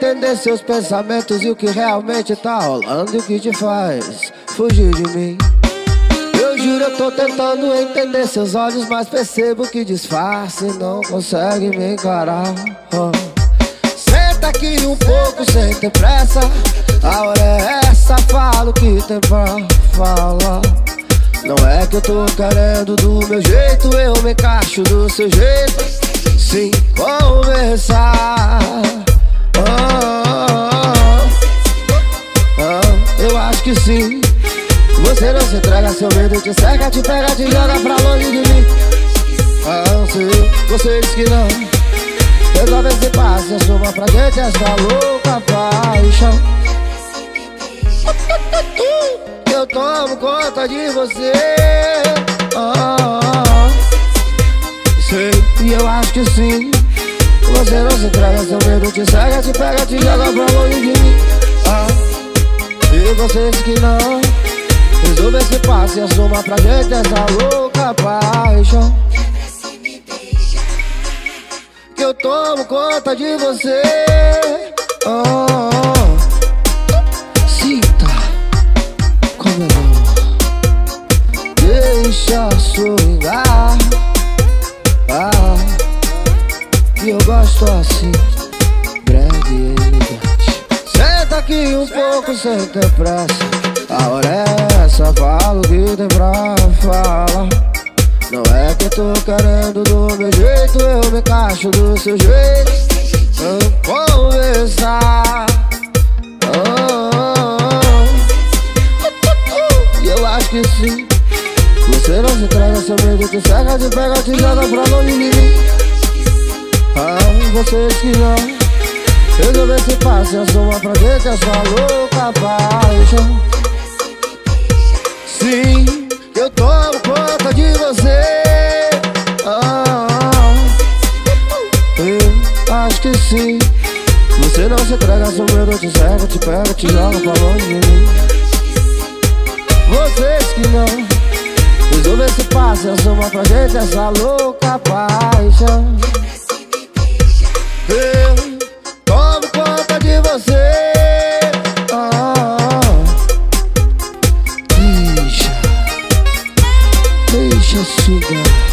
entender seus pensamentos e o que realmente tá rolando e o que te faz fugir de mim. Eu juro, eu tô tentando entender seus olhos, mas percebo que disfarce não consegue me encarar. Oh. Senta aqui um pouco sem ter pressa. A hora é essa, falo que tem pra falar. Não é que eu tô querendo do meu jeito, eu me encaixo do seu jeito. Sim, conversar. Acho que sim. Você não se entrega, seu medo te cega, te pega, te joga pra longe de mim. Ah, sei, você diz que não. Resolve esse passe, assuma pra gente essa louca paixão. Eu tomo conta de você. Oh. Sei, e eu acho que sim. Você não se entrega, seu medo te cega, te pega, te joga pra longe de mim. Ah, e você diz que não. Resolve esse passe e assuma pra gente essa louca paixão. Que eu tomo conta de você. Oh, oh. Sinta como é bom. Deixa swingar. Ah, e eu gosto assim, aqui um pouco sem ter pressa. A hora é essa, falo o que tem pra falar. Não é que tô querendo do meu jeito, eu me encaixo do seu jeito. Vamos conversar. Oh, oh, oh. Eu acho que sim. Você não se entrega, seu medo te cega, te pega, te joga pra longe de mim. Ah, você que não. Passe, assuma pra gente essa louca paixão. Sim, eu tomo conta de você. Ah, eu acho que sim. Você não se entrega, seu medo te cega, te pega, te joga pra longe. Vocês que não. Resolver esse passe, assuma pra gente essa louca paixão. Deixa